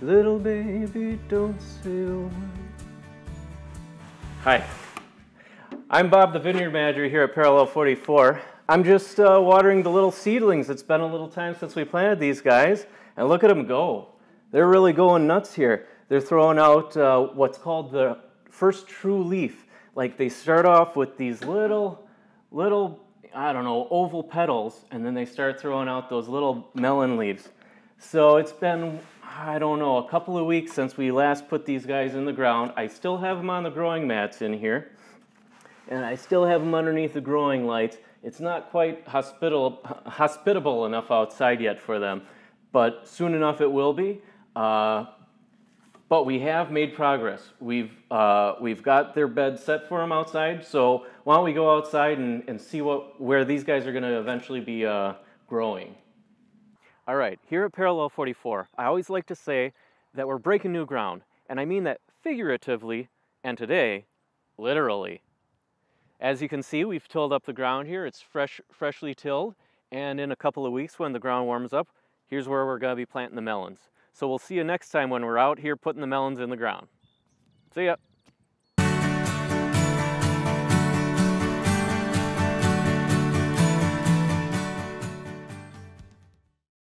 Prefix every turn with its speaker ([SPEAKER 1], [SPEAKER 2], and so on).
[SPEAKER 1] Little baby, don't say a word. Hi, I'm Bob, the vineyard manager here at Parallel 44. I'm just uh, watering the little seedlings. It's been a little time since we planted these guys, and look at them go. They're really going nuts here. They're throwing out uh, what's called the first true leaf. Like they start off with these little, little, I don't know, oval petals, and then they start throwing out those little melon leaves. So it's been, I don't know, a couple of weeks since we last put these guys in the ground. I still have them on the growing mats in here, and I still have them underneath the growing lights. It's not quite hospitable, hospitable enough outside yet for them, but soon enough it will be. Uh, but we have made progress. We've, uh, we've got their bed set for them outside, so why don't we go outside and, and see what, where these guys are going to eventually be uh, growing. All right, here at Parallel 44, I always like to say that we're breaking new ground, and I mean that figuratively, and today, literally. As you can see, we've tilled up the ground here. It's fresh, freshly tilled, and in a couple of weeks when the ground warms up, here's where we're going to be planting the melons. So we'll see you next time when we're out here putting the melons in the ground. See ya.